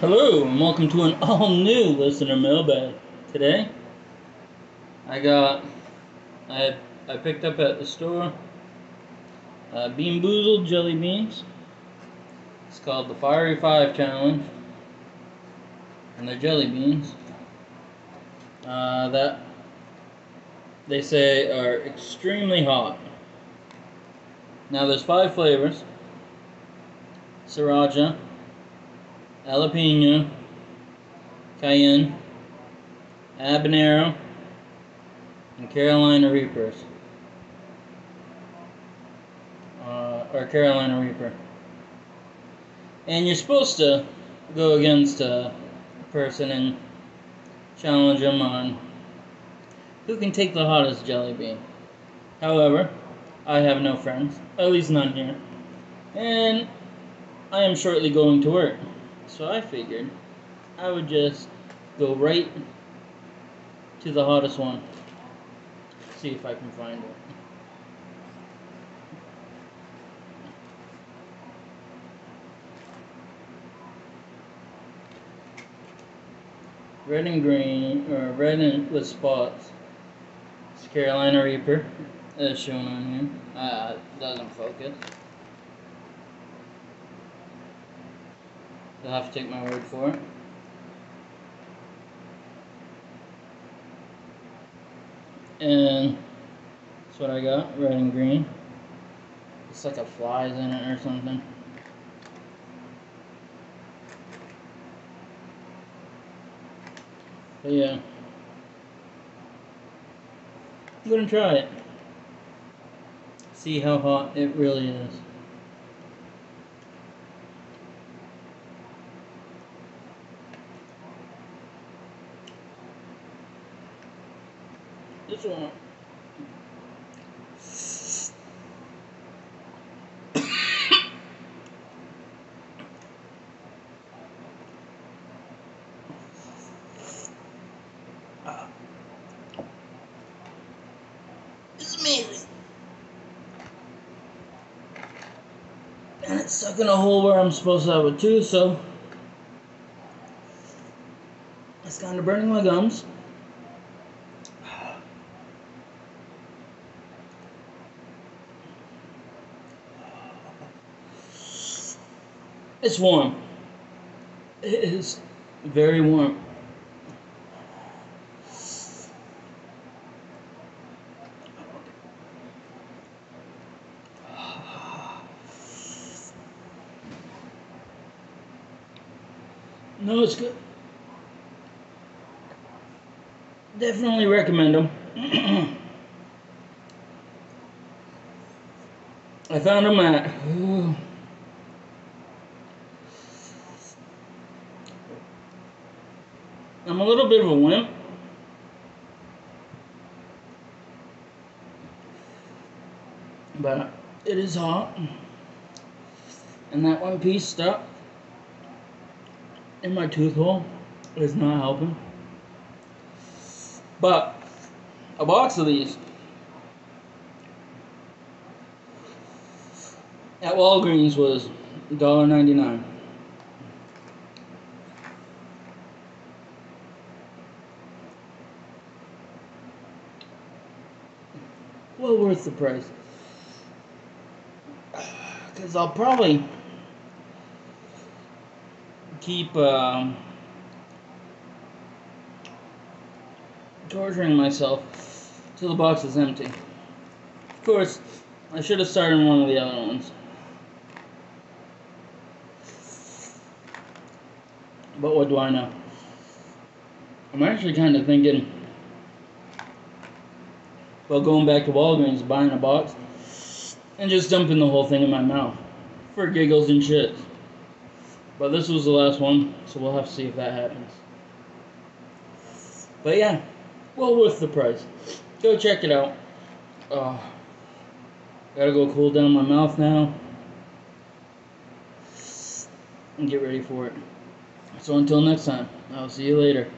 Hello, and welcome to an all new listener mailbag. Today, I got, I, I picked up at the store uh, Bean Boozled jelly beans. It's called the Fiery Five Challenge, and they're jelly beans uh, that they say are extremely hot. Now, there's five flavors Sriracha jalapeno, cayenne, habanero, and Carolina Reapers. Uh, or Carolina Reaper. And you're supposed to go against a person and challenge them on who can take the hottest jelly bean. However, I have no friends, at least none here, and I am shortly going to work. So I figured I would just go right to the hottest one. See if I can find it. Red and green, or red and with spots. It's Carolina Reaper, as shown on here. Uh, doesn't focus. You'll have to take my word for it. And that's what I got, red and green. It's like a flies in it or something. But yeah. I'm gonna try it. See how hot it really is. This one. It's amazing. And it's stuck in a hole where I'm supposed to have it too, so it's kind of burning my gums. It's warm. It is very warm. No, it's good. Definitely recommend them. I found them at. I'm a little bit of a wimp. But it is hot. And that one piece stuck in my tooth hole is not helping. But a box of these at Walgreens was $1.99. well worth the price. Because I'll probably keep um, torturing myself till the box is empty. Of course, I should have started one of the other ones. But what do I know? I'm actually kind of thinking well, going back to Walgreens, buying a box, and just dumping the whole thing in my mouth for giggles and shit. But this was the last one, so we'll have to see if that happens. But yeah, well worth the price. Go check it out. Oh, gotta go cool down my mouth now and get ready for it. So until next time, I'll see you later.